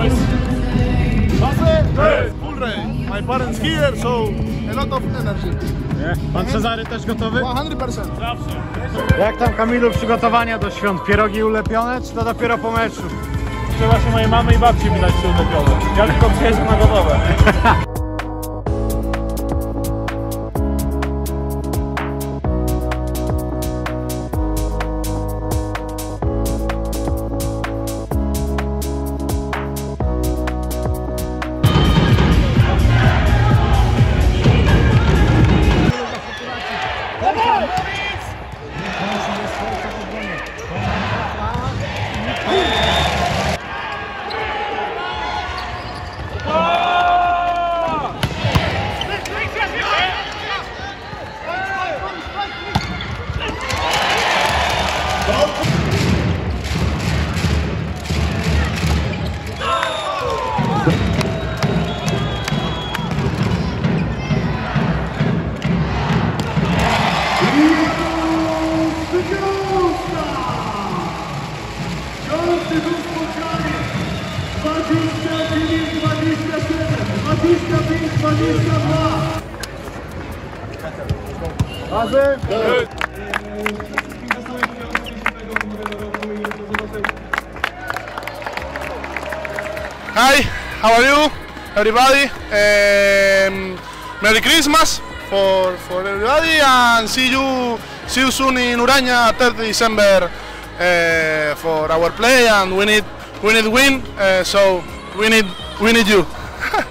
boys. Hey. Full range. My parents here, so a lot of energy. Pan Cezary też gotowy? 100%. Jak tam Kamilu przygotowania do świąt? Pierogi ulepione, czy to dopiero po meczu? Czy właśnie mojej mamy i babci widać, czy ulepione. Ja tylko przyjeżdżam na gotowe. Hi, how are you, everybody? Um, Merry Christmas for for everybody, and see you see you soon in Uraña, 30 December, uh, for our play, and we need we need win, uh, so we need we need you.